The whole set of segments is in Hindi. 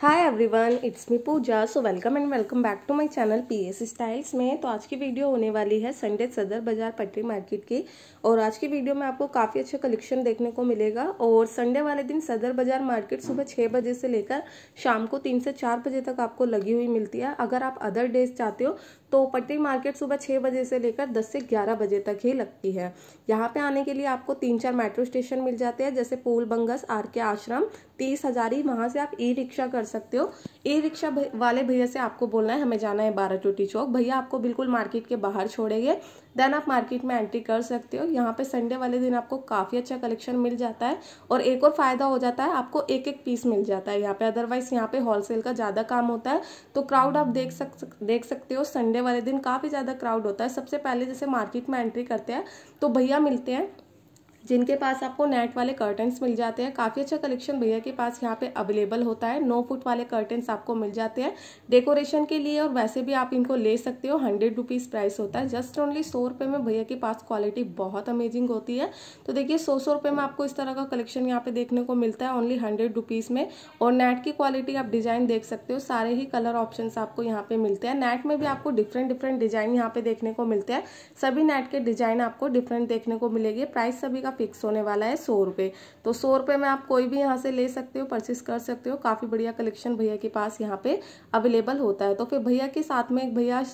Hi everyone it's me Pooja so welcome and welcome back to my channel PS styles में। तो आज की वीडियो होने वाली है संडे सदर बाज़ार पटरी मार्केट की। और आज की वीडियो में आपको काफ़ी अच्छा कलेक्शन देखने को मिलेगा। और संडे वाले दिन सदर बाज़ार मार्केट सुबह छः बजे से लेकर शाम को तीन से चार बजे तक आपको लगी हुई मिलती है। अगर आप अदर डेज़ चाहते हो तो पटरी मार्केट सुबह छः बजे से लेकर दस से ग्यारह बजे तक ही लगती है। यहाँ पे आने के लिए आपको तीन चार मेट्रो स्टेशन मिल जाते हैं, जैसे पूल, बंगस, आर के आश्रम। तीस हजारी वहाँ से आप ई रिक्शा कर सकते हो। ई रिक्शा वाले भैया से आपको बोलना है, हमें जाना है बारह चोटी चौक। भैया आपको बिल्कुल मार्केट के बाहर छोड़ेंगे। देन आप मार्केट में एंट्री कर सकते हो। यहाँ पे संडे वाले दिन आपको काफ़ी अच्छा कलेक्शन मिल जाता है और एक और फ़ायदा हो जाता है, आपको एक एक पीस मिल जाता है यहाँ पे। अदरवाइज़ यहाँ पे होलसेल का ज़्यादा काम होता है तो क्राउड आप देख सक, देख सकते हो। संडे वाले दिन काफ़ी ज़्यादा क्राउड होता है। सबसे पहले जैसे मार्केट में एंट्री करते हैं तो भैया मिलते हैं। जिनके पास आपको नेट वाले कर्टन्स मिल जाते हैं। काफ़ी अच्छा कलेक्शन भैया के पास यहाँ पे अवेलेबल होता है। नो फुट वाले कर्टन्स आपको मिल जाते हैं। डेकोरेशन के लिए और वैसे भी आप इनको ले सकते हो। हंड्रेड रुपीज़ प्राइस होता है। जस्ट ओनली सौ रुपये में भैया के पास क्वालिटी बहुत अमेजिंग होती है। तो देखिए, सौ सौ रुपये में आपको इस तरह का कलेक्शन यहाँ पे देखने को मिलता है। ओनली हंड्रेड रुपीज़ में। और नेट की क्वालिटी आप डिज़ाइन देख सकते हो। सारे ही कलर ऑप्शन आपको यहाँ पे मिलते हैं। नेट में भी आपको डिफरेंट डिफरेंट डिज़ाइन यहाँ पे देखने को मिलते हैं। सभी नेट के डिज़ाइन आपको डिफरेंट देखने को मिलेगी। प्राइस सभी का फिक्स होने वाला है सौ रुपये तो सौ रुपये में आप कोई भी यहाँ से ले सकते हो परचेस कर सकते हो। काफ़ी बढ़िया कलेक्शन भैया के पास यहाँ पे अवेलेबल होता है। तो फिर भैया के साथ में एक भैया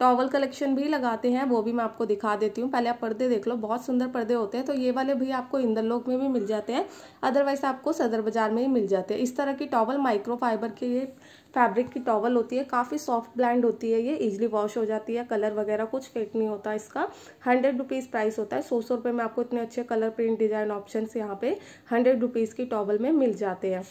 टॉवल कलेक्शन भी लगाते हैं, वो भी मैं आपको दिखा देती हूँ। पहले आप पर्दे देख लो, बहुत सुंदर पर्दे होते हैं। तो ये वाले भी आपको इंदर इंदरलोक में भी मिल जाते हैं अदरवाइज़ आपको सदर बाज़ार में ही मिल जाते हैं। इस तरह की टॉवल माइक्रो फाइबर के फैब्रिक की टॉवल होती है, काफ़ी सॉफ्ट ब्लैंड होती है ये इजिली वॉश हो जाती है कलर वगैरह कुछ फेक नहीं होता इसका। हंड्रेड रुपीज़ प्राइस होता है सौ सौ रुपये में आपको इतने अच्छे कलर प्रिंट डिज़ाइन ऑप्शन यहाँ पे हंड्रेड रुपीज़ की टॉवल में मिल जाते हैं।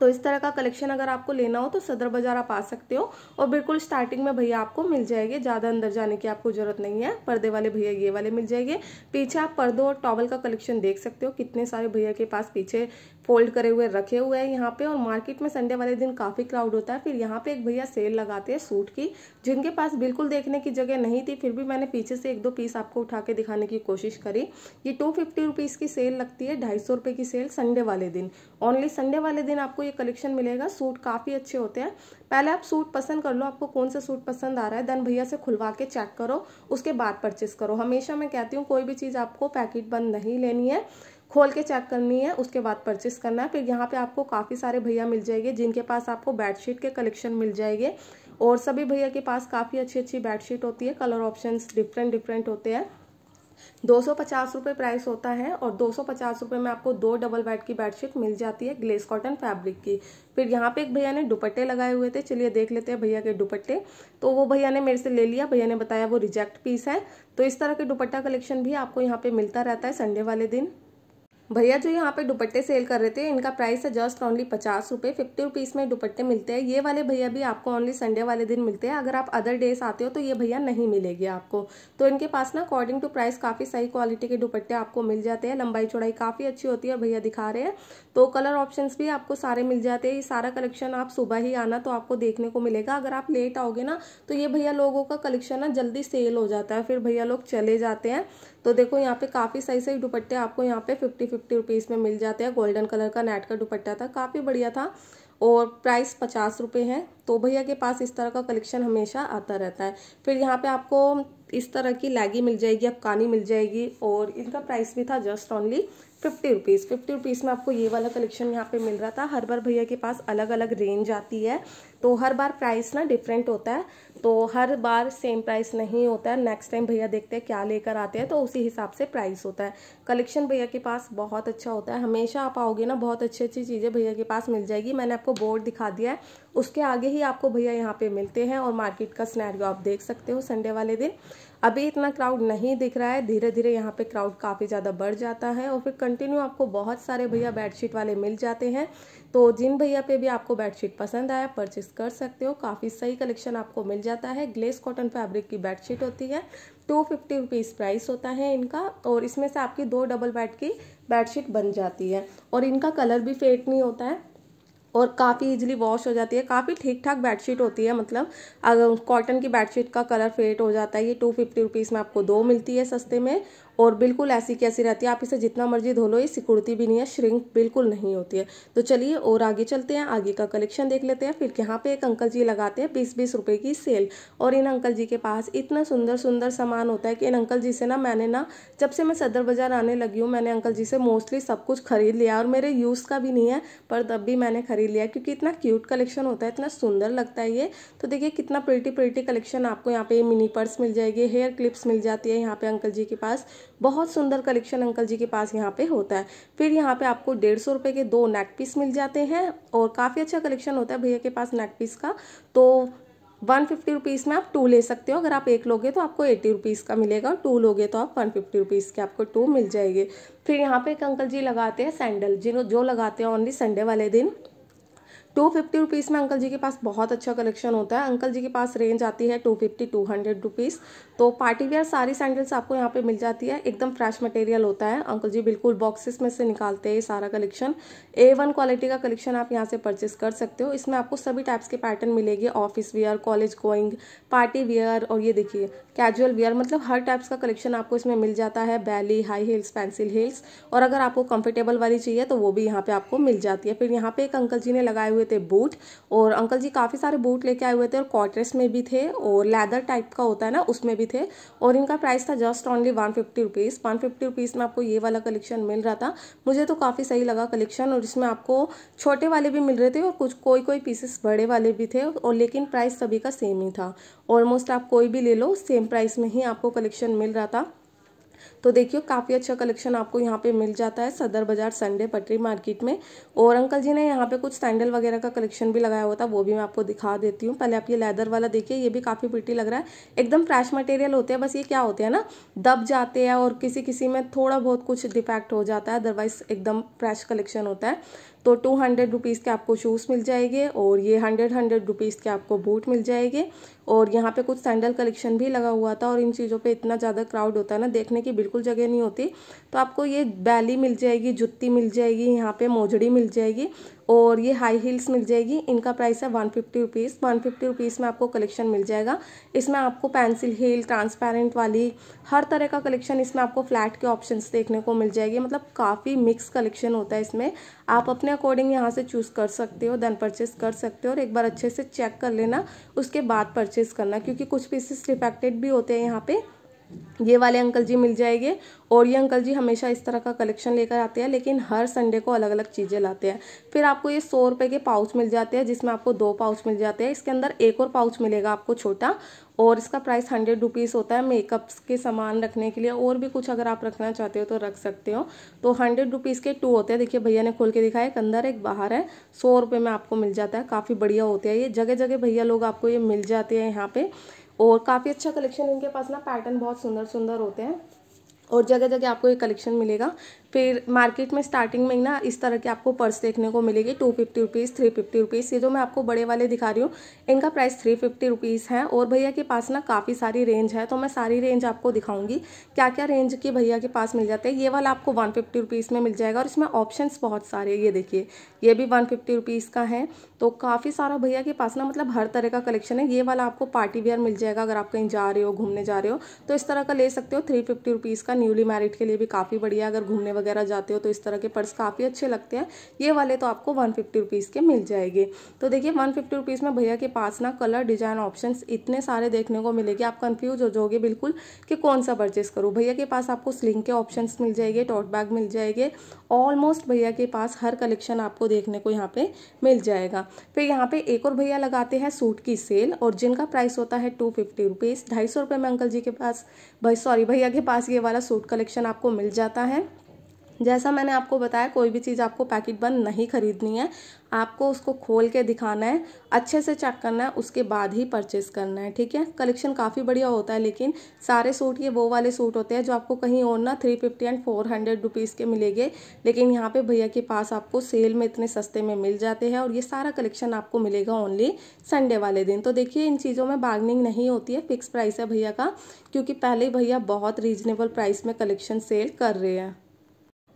तो इस तरह का कलेक्शन अगर आपको लेना हो तो सदर बाज़ार आप आ सकते हो और बिल्कुल स्टार्टिंग में भैया आपको मिल जाएँगे, ज़्यादा अंदर जाने की आपको ज़रूरत नहीं है, पर्दे वाले भैया ये वाले मिल जाएँगे। पीछे आप पर्दों और टॉवल का कलेक्शन देख सकते हो, कितने सारे भैया के पास पीछे फोल्ड करे हुए, रखे हुए हैं यहाँ पे और मार्केट में संडे वाले दिन काफ़ी क्राउड होता है। फिर यहाँ पे एक भैया सेल लगाते हैं सूट की, जिनके पास बिल्कुल देखने की जगह नहीं थी। फिर भी मैंने पीछे से एक दो पीस आपको उठा के दिखाने की कोशिश करी। ये टू फिफ्टी रुपीज़ की सेल लगती है, ढाई सौ रुपये की सेल संडे वाले दिन। ओनली संडे वाले दिन आपको ये कलेक्शन मिलेगा। सूट काफ़ी अच्छे होते हैं। पहले आप सूट पसंद कर लो, आपको कौन सा सूट पसंद आ रहा है देन भैया से खुलवा के चेक करो, उसके बाद परचेस करो। हमेशा मैं कहती हूँ, कोई भी चीज़ आपको पैकेट बंद नहीं लेनी है, खोल के चेक करनी है, उसके बाद परचेस करना है। फिर यहाँ पे आपको काफ़ी सारे भैया मिल जाएँगे, जिनके पास आपको बेडशीट के कलेक्शन मिल जाएँगे, और सभी भैया के पास काफ़ी अच्छी अच्छी बेडशीट होती है कलर ऑप्शंस डिफरेंट डिफरेंट होते हैं। दो सौ पचास रुपये प्राइस होता है और दो सौ पचास रुपये में आपको दो डबल बेड की बेडशीट मिल जाती है ग्लेस कॉटन फैब्रिक की। फिर यहाँ पे एक भैया ने दुपट्टे लगाए हुए थे, चलिए देख लेते हैं भैया के दुपट्टे। तो वो भैया ने मेरे से ले लिया, भैया ने बताया वो रिजेक्ट पीस है। तो इस तरह के दुपट्टा कलेक्शन भी आपको यहाँ पे मिलता रहता है संडे वाले दिन। भैया जो यहाँ पे दुपट्टे सेल कर रहे थे, इनका प्राइस है जस्ट ओनली पचास रुपये फिफ्टी रुपीज़ में दुपट्टे मिलते हैं। ये वाले भैया भी आपको ओनली संडे वाले दिन मिलते हैं। अगर आप अदर डेज़ आते हो तो ये भैया नहीं मिलेगी आपको। तो इनके पास ना अकॉर्डिंग टू प्राइस काफ़ी सही क्वालिटी के दुपट्टे आपको मिल जाते हैं। लंबाई चौड़ाई काफ़ी अच्छी होती है भैया दिखा रहे हैं। तो कलर ऑप्शन भी आपको सारे मिल जाते हैं। ये सारा कलेक्शन आप सुबह ही आना तो आपको देखने को मिलेगा। अगर आप लेट आओगे ना तो ये भैया लोगों का कलेक्शन ना जल्दी सेल हो जाता है। फिर भैया लोग चले जाते हैं। तो देखो यहाँ पे काफ़ी सही सही दुपट्टे आपको यहाँ पे फिफ्टी फिफ्टी रुपीज़ में मिल जाते हैं। गोल्डन कलर का नेट का दुपट्टा था। काफ़ी बढ़िया था और प्राइस पचास रुपये है। तो भैया के पास इस तरह का कलेक्शन हमेशा आता रहता है। फिर यहाँ पे आपको इस तरह की लैगी मिल जाएगी अफकानी मिल जाएगी और इनका प्राइस भी था just only fifty rupees fifty rupees में आपको ये वाला कलेक्शन यहाँ पे मिल रहा था। हर बार भैया के पास अलग अलग रेंज आती है। तो हर बार प्राइस ना डिफरेंट होता है। तो हर बार सेम प्राइस नहीं होता है। नेक्स्ट टाइम भैया देखते हैं क्या लेकर आते हैं। तो उसी हिसाब से प्राइस होता है। कलेक्शन भैया के पास बहुत अच्छा होता है। हमेशा आप आओगे ना, बहुत अच्छी अच्छी चीज़ें भैया के पास मिल जाएगी। मैंने आपको बोर्ड दिखा दिया है। उसके आगे ही आपको भैया यहाँ पे मिलते हैं और मार्केट का स्नैरियो आप देख सकते हो संडे वाले दिन। अभी इतना क्राउड नहीं दिख रहा है धीरे धीरे यहाँ पे क्राउड काफ़ी ज़्यादा बढ़ जाता है और फिर कंटिन्यू आपको बहुत सारे भैया बेडशीट वाले मिल जाते हैं। तो जिन भैया पे भी आपको बेडशीट पसंद आया परचेस कर सकते हो। काफ़ी सही कलेक्शन आपको मिल जाता है। ग्लेस कॉटन फैब्रिक की बेडशीट होती है। टू फिफ्टी रुपीज़ प्राइस होता है इनका और इसमें से आपकी दो डबल बेड की बेडशीट बन जाती है। और इनका कलर भी फेट नहीं होता है। और काफ़ी इजीली वॉश हो जाती है। काफ़ी ठीक ठाक बेडशीट होती है मतलब अगर कॉटन की बेडशीट का कलर फेड हो जाता है, ये टू फिफ्टी रुपीज़ में आपको दो मिलती है सस्ते में। और बिल्कुल ऐसी कैसी रहती है। आप इसे जितना मर्ज़ी धो लो, ये सिकुड़ती भी नहीं है, श्रिंक बिल्कुल नहीं होती है। तो चलिए और आगे चलते हैं, आगे का कलेक्शन देख लेते हैं। फिर यहाँ पे एक अंकल जी लगाते हैं बीस बीस रुपए की सेल। और इन अंकल जी के पास इतना सुंदर सुंदर सामान होता है कि इन अंकल जी से ना मैंने ना, जब से मैं सदर बाज़ार आने लगी हूँ, मैंने अंकल जी से मोस्टली सब कुछ खरीद लिया और मेरे यूज़ का भी नहीं है, पर तब भी मैंने खरीद लिया क्योंकि इतना क्यूट कलेक्शन होता है, इतना सुंदर लगता है ये। तो देखिए कितना प्रिटी प्रिटी कलेक्शन आपको यहाँ पे मिनी पर्स मिल जाएगी हेयर क्लिप्स मिल जाती है यहाँ पे अंकल जी के पास। बहुत सुंदर कलेक्शन अंकल जी के पास यहाँ पे होता है। फिर यहाँ पे आपको डेढ़ सौ रुपये के दो नेक पीस मिल जाते हैं और काफ़ी अच्छा कलेक्शन होता है भैया के पास नेक पीस का। तो वन फिफ्टी रुपीज़ में आप टू ले सकते हो। अगर आप एक लोगे तो आपको एटी रुपीज़ का मिलेगा और टू लोगे तो आप वन फिफ्टी रुपीज़ के आपको टू मिल जाएगी। फिर यहाँ पे एक अंकल जी लगाते हैं सैंडल जिन जो लगाते हैं ओनली संडे वाले दिन। टू फिफ्टी रुपीज़ में अंकल जी के पास बहुत अच्छा कलेक्शन होता है। अंकल जी के पास रेंज आती है two fifty, two hundred rupees तो पार्टी वेयर सारी सैंडल्स आपको यहाँ पे मिल जाती है। एकदम फ्रेश मटेरियल होता है। अंकल जी बिल्कुल बॉक्सेस में से निकालते हैं सारा कलेक्शन। ए वन क्वालिटी का कलेक्शन आप यहाँ से परचेस कर सकते हो। इसमें आपको सभी टाइप्स के पैटर्न मिलेगी। Office wear college going party wear और ये देखिए कैजुअल वेयर मतलब हर टाइप्स का कलेक्शन आपको इसमें मिल जाता है। Belly high heels pencil heels और अगर आपको कंफर्टेबल वाली चाहिए तो वो भी यहाँ पे आपको मिल जाती है। फिर यहाँ पे एक अंकल जी ने लगाए हुए थे बूट और अंकल जी काफ़ी सारे बूट लेके आए हुए थे और कॉटरेस में भी थे और लेदर टाइप का होता है ना, उसमें भी थे। और इनका प्राइस था just only one fifty rupees one fifty rupees में आपको ये वाला कलेक्शन मिल रहा था। मुझे तो काफ़ी सही लगा कलेक्शन और इसमें आपको छोटे वाले भी मिल रहे थे और कुछ कोई कोई पीसेस बड़े वाले भी थे और लेकिन प्राइस सभी का सेम ही था। ऑलमोस्ट आप कोई भी ले लो सेम प्राइस में ही आपको कलेक्शन मिल रहा था। तो देखियो काफ़ी अच्छा कलेक्शन आपको यहाँ पे मिल जाता है सदर बाज़ार संडे पटरी मार्केट में। और अंकल जी ने यहाँ पे कुछ सैंडल वगैरह का कलेक्शन भी लगाया हुआ था, वो भी मैं आपको दिखा देती हूँ। पहले आप ये लेदर वाला देखिए, ये भी काफ़ी प्रिटी लग रहा है। एकदम फ्रेश मटेरियल होते हैं, बस ये क्या होते हैं ना, दब जाते हैं और किसी किसी में थोड़ा बहुत कुछ डिफेक्ट हो जाता है अदरवाइज़ एकदम फ्रेश कलेक्शन होता है। तो टू हंड्रेड रुपीज़ के आपको शूज़ मिल जाएँगे और ये हंड्रेड हंड्रेड रुपीज़ के आपको बूट मिल जाएँगे। और यहाँ पे कुछ सैंडल कलेक्शन भी लगा हुआ था और इन चीज़ों पे इतना ज़्यादा क्राउड होता है ना, देखने की बिल्कुल जगह नहीं होती। तो आपको ये बैली मिल जाएगी, जुत्ती मिल जाएगी, यहाँ पे मोजड़ी मिल जाएगी और ये हाई हील्स मिल जाएगी। इनका प्राइस है one fifty rupees one fifty rupees में आपको कलेक्शन मिल जाएगा। इसमें आपको पेंसिल हील ट्रांसपेरेंट वाली, हर तरह का कलेक्शन इसमें आपको फ्लैट के ऑप्शंस देखने को मिल जाएगी। मतलब काफ़ी मिक्स कलेक्शन होता है इसमें। आप अपने अकॉर्डिंग यहाँ से चूज़ कर सकते हो देन परचेस कर सकते हो और एक बार अच्छे से चेक कर लेना, उसके बाद परचेस करना, क्योंकि कुछ पीसेस डिफेक्टेड भी होते हैं यहाँ पे। ये वाले अंकल जी मिल जाएँगे। और ये अंकल जी हमेशा इस तरह का कलेक्शन लेकर आते हैं, लेकिन हर संडे को अलग अलग चीज़ें लाते हैं। फिर आपको ये सौ रुपए के पाउच मिल जाते हैं, जिसमें आपको दो पाउच मिल जाते हैं। इसके अंदर एक और पाउच मिलेगा आपको छोटा, और इसका प्राइस हंड्रेड रुपीज़ होता है मेकअप्स के सामान रखने के लिए। और भी कुछ अगर आप रखना चाहते हो तो रख सकते हो। तो हंड्रेड रुपीज़ के टू होते हैं। देखिए भैया ने खोल के दिखाया, एक अंदर एक बाहर है। सौ रुपये में आपको मिल जाता है। काफ़ी बढ़िया होते हैं ये। जगह जगह भैया लोग आपको ये मिल जाते हैं यहाँ पे। और काफ़ी अच्छा कलेक्शन इनके पास ना पैटर्न बहुत सुंदर सुंदर होते हैं। और जगह जगह आपको ये कलेक्शन मिलेगा। फिर मार्केट में स्टार्टिंग में ही ना इस तरह के आपको पर्स देखने को मिलेगी two fifty rupees three fifty rupees ये जो मैं आपको बड़े वाले दिखा रही हूँ, इनका प्राइस थ्री फिफ्टी रुपीज़ है और भैया के पास ना काफ़ी सारी रेंज है तो मैं सारी रेंज आपको दिखाऊँगी क्या क्या रेंज के भैया के पास मिल जाते हैं, ये वाला आपको वन फिफ्टी रुपीज़ में मिल जाएगा और इसमें ऑप्शन बहुत सारे ये देखिए, ये भी वन फिफ्टी रुपीज़ का है तो काफ़ी सारा भैया के पास ना मतलब हर तरह का कलेक्शन है, ये वाला आपको पार्टी वेयर मिल जाएगा अगर आप कहीं जा रहे हो, घूमने जा रहे हो तो इस तरह का ले सकते हो थ्री फिफ्टी रुपीज़ का न्यूली मैरिड के लिए भी काफ़ी बढ़िया अगर घूमने वगैरह जाते हो तो इस तरह के पर्स काफ़ी अच्छे लगते हैं। ये वाले तो आपको वन फिफ्टी रुपीज़ के मिल जाएँगे। तो देखिए वन फिफ्टी रुपीज़ में भैया के पास ना कलर डिज़ाइन ऑप्शन इतने सारे देखने को मिलेंगे आप कन्फ्यूज़ हो जाओगे बिल्कुल कि कौन सा परचेस करूँ। भैया के पास आपको स्लिंग के ऑप्शन मिल जाएँगे टॉट बैग मिल जाएँगे। ऑलमोस्ट भैया के पास हर कलेक्शन आपको देखने को यहाँ पे मिल जाएगा। फिर यहाँ पे एक और भैया लगाते हैं सूट की सेल और जिनका प्राइस होता है टू फिफ्टी रुपीज़ ढाई सौ रुपये में अंकल जी के पास, भाई सॉरी भैया के पास ये वाला सूट कलेक्शन आपको मिल जाता है। जैसा मैंने आपको बताया, कोई भी चीज़ आपको पैकेट बंद नहीं खरीदनी है। आपको उसको खोल के दिखाना है, अच्छे से चेक करना है, उसके बाद ही परचेस करना है, ठीक है? कलेक्शन काफ़ी बढ़िया होता है, लेकिन सारे सूट, ये वो वाले सूट होते हैं जो आपको कहीं और ना three fifty and four hundred rupees के मिलेंगे, लेकिन यहाँ पे भैया के पास आपको सेल में इतने सस्ते में मिल जाते हैं और ये सारा कलेक्शन आपको मिलेगा ओनली संडे वाले दिन। तो देखिए, इन चीज़ों में बार्गनिंग नहीं होती है फिक्स प्राइस है भैया का, क्योंकि पहले भैया बहुत रीजनेबल प्राइस में कलेक्शन सेल कर रहे हैं।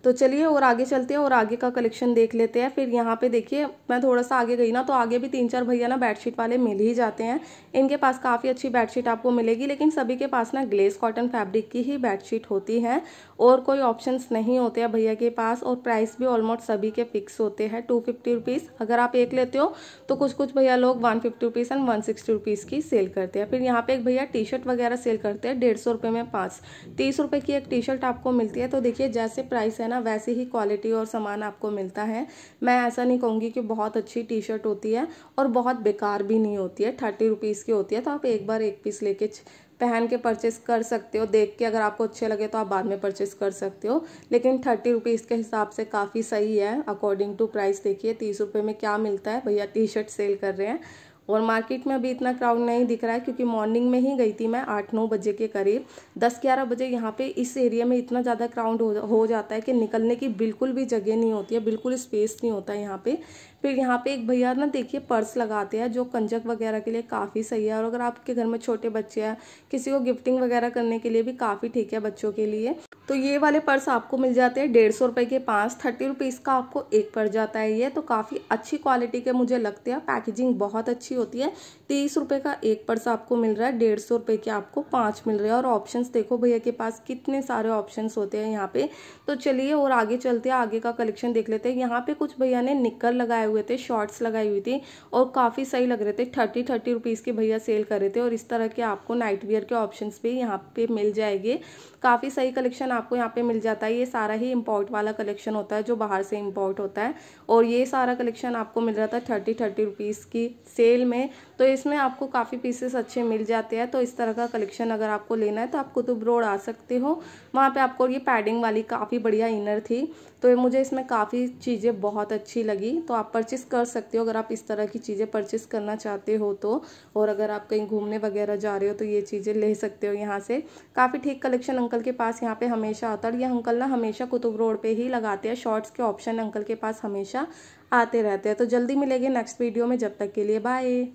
तो चलिए और आगे चलते हैं और आगे का कलेक्शन देख लेते हैं। फिर यहाँ पे देखिए, मैं थोड़ा सा आगे गई ना तो आगे भी तीन चार भैया ना बेडशीट वाले मिल ही जाते हैं। इनके पास काफ़ी अच्छी बेडशीट आपको मिलेगी, लेकिन सभी के पास ना ग्लेस कॉटन फैब्रिक की ही बेडशीट होती है और कोई ऑप्शन नहीं होते हैं भैया के पास और प्राइस भी ऑलमोस्ट सभी के फिक्स होते हैं। टू फिफ्टी रुपीज़ अगर आप एक लेते हो तो कुछ कुछ भैया लोग one fifty rupees and one sixty rupees की सेल करते हैं। फिर यहाँ पे एक भैया टी शर्ट वगैरह सेल करते हैं, डेढ़ सौ रुपये में पाँच। तीस रुपये की एक टी शर्ट आपको मिलती है। तो देखिए, जैसे प्राइस है ना वैसे ही क्वालिटी और सामान आपको मिलता है। मैं ऐसा नहीं कहूँगी कि बहुत अच्छी टी शर्ट होती है और बहुत बेकार भी नहीं होती है थर्टी रुपीज़ की होती है। तो आप एक बार एक पीस लेके पहन के परचेस कर सकते हो। देख के अगर आपको अच्छे लगे तो आप बाद में परचेस कर सकते हो। लेकिन थर्टी रुपीज़ के हिसाब से काफ़ी सही है। अकॉर्डिंग टू प्राइस देखिए, तीस रुपये में क्या मिलता है? भैया टी शर्ट सेल कर रहे हैं। और मार्केट में अभी इतना क्राउड नहीं दिख रहा है क्योंकि मॉर्निंग में ही गई थी मैं आठ नौ बजे के करीब। दस ग्यारह बजे यहाँ पे इस एरिया में इतना ज़्यादा क्राउड हो, हो जाता है कि निकलने की बिल्कुल भी जगह नहीं होती है बिल्कुल स्पेस नहीं होता है यहाँ पे। फिर यहाँ पे एक भैया ना देखिए पर्स लगाते हैं, जो कंजक वगैरह के लिए काफ़ी सही है। और अगर आपके घर में छोटे बच्चे हैं, किसी को गिफ्टिंग वगैरह करने के लिए भी काफ़ी ठीक है बच्चों के लिए। तो ये वाले पर्स आपको मिल जाते हैं, डेढ़ सौ रुपये के पाँच थर्टी रुपीज़ का आपको एक पड़ जाता है ये। तो काफ़ी अच्छी क्वालिटी के मुझे लगते हैं। पैकेजिंग बहुत अच्छी होती है। तीस रुपये का एक पर्स आपको मिल रहा है, डेढ़ सौ रुपये के आपको पाँच मिल रहे हैं। और ऑप्शंस देखो भैया के पास कितने सारे ऑप्शंस होते हैं यहाँ पे। तो चलिए और आगे चलते हैं, आगे का कलेक्शन देख लेते हैं। यहाँ पे कुछ भैया ने निक्कर लगाए हुए थे शॉर्ट्स लगाई हुई थी और काफ़ी सही लग रहे थे। थर्टी थर्टी रुपीज़ के भैया सेल कर रहे थे और इस तरह के आपको नाइट वियर के ऑप्शन भी यहाँ पे मिल जाएँगे। काफ़ी सही कलेक्शन आपको यहाँ पे मिल जाता है। ये सारा ही इम्पोर्ट वाला कलेक्शन होता है जो बाहर से इम्पोर्ट होता है और ये सारा कलेक्शन आपको मिल रहा था थर्टी थर्टी रुपीज़ की सेल में। तो इसमें आपको काफ़ी पीसेस अच्छे मिल जाते हैं। तो इस तरह का कलेक्शन अगर आपको लेना है तो आप कुतुब रोड आ सकते हो। वहाँ पे आपको ये पैडिंग वाली काफ़ी बढ़िया इनर थी। तो मुझे इसमें काफ़ी चीज़ें बहुत अच्छी लगी। तो आप परचेस कर सकते हो अगर आप इस तरह की चीज़ें परचेस करना चाहते हो तो। और अगर आप कहीं घूमने वगैरह जा रहे हो तो ये चीज़ें ले सकते हो यहाँ से। काफ़ी ठीक कलेक्शन अंकल के पास यहाँ पे हमेशा आता है। ये अंकल ना हमेशा कुतुब रोड पे ही लगाते हैं। शॉर्ट्स के ऑप्शन अंकल के पास हमेशा आते रहते हैं। तो जल्दी मिलेंगे नेक्स्ट वीडियो में। जब तक के लिए बाय